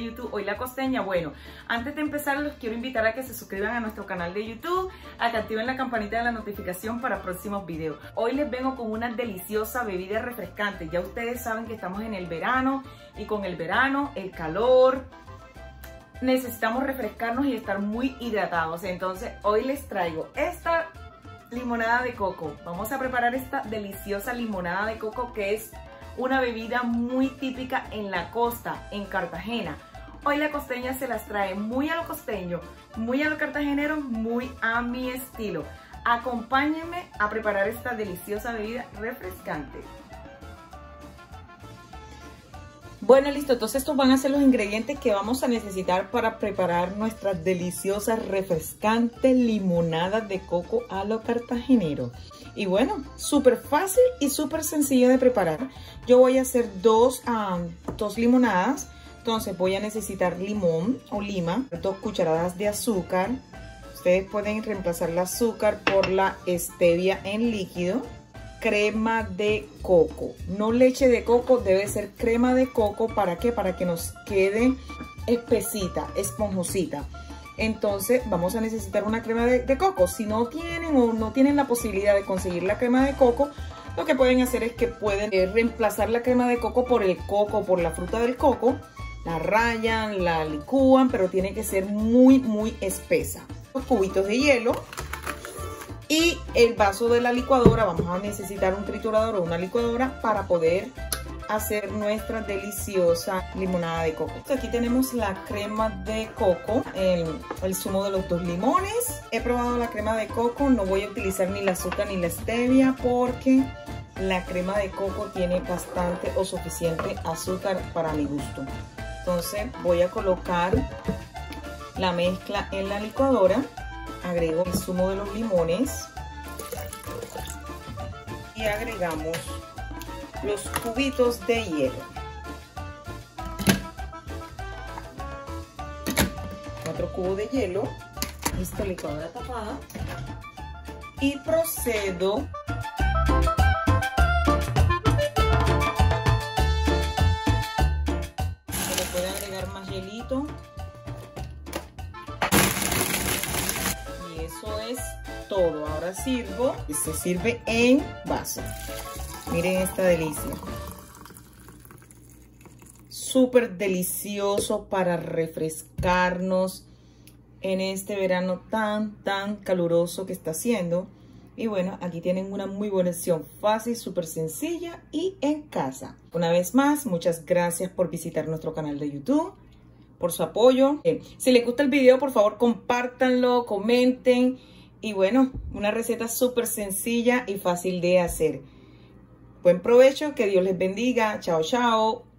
YouTube Hoy La Costeña. Bueno, antes de empezar los quiero invitar a que se suscriban a nuestro canal de YouTube, a que activen la campanita de la notificación para próximos videos. Hoy les vengo con una deliciosa bebida refrescante. Ya ustedes saben que estamos en el verano y con el verano, el calor, necesitamos refrescarnos y estar muy hidratados. Entonces hoy les traigo esta limonada de coco. Vamos a preparar esta deliciosa limonada de coco que es una bebida muy típica en la costa, en Cartagena. Hoy la costeña se las trae muy a lo costeño, muy a lo cartagenero, muy a mi estilo. Acompáñenme a preparar esta deliciosa bebida refrescante. Bueno, listo, entonces estos van a ser los ingredientes que vamos a necesitar para preparar nuestra deliciosa, refrescante limonada de coco a lo cartagenero. Y bueno, súper fácil y súper sencilla de preparar. Yo voy a hacer dos, dos limonadas. Entonces voy a necesitar limón o lima, dos cucharadas de azúcar. Ustedes pueden reemplazar el azúcar por la stevia en líquido crema de coco. No leche de coco, debe ser crema de coco. ¿Para qué? Para que nos quede espesita, esponjosita. Entonces vamos a necesitar una crema de, coco. Si no tienen o no tienen la posibilidad de conseguir la crema de coco, lo que pueden hacer es que pueden eh, reemplazar la crema de coco por el coco, por la fruta del coco. La rayan, la licúan, pero tiene que ser muy, muy espesa. Los cubitos de hielo y el vaso de la licuadora, vamos a necesitar un triturador o una licuadora para poder hacer nuestra deliciosa limonada de coco. Aquí tenemos la crema de coco, el, el, zumo de los dos limones. He probado la crema de coco, no voy a utilizar ni la azúcar ni la stevia porque la crema de coco tiene bastante o suficiente azúcar para mi gusto. Entonces voy a colocar la mezcla en la licuadora agrego el zumo de los limones y agregamos los cubitos de hielo. Cuatro cubos de hielo, esta licuadora tapada y procedo todo. Ahora sirvo y se sirve en vaso. Miren esta delicia. Súper delicioso para refrescarnos en este verano tan, tan caluroso que está haciendo. Y bueno, aquí tienen una muy buena opción, fácil, súper sencilla y en casa. Una vez más, muchas gracias por visitar nuestro canal de YouTube por su apoyo. Eh, si les gusta el video, por favor, compártanlo, comenten. Y bueno, una receta súper sencilla y fácil de hacer. Buen provecho, que Dios les bendiga. Chao, chao.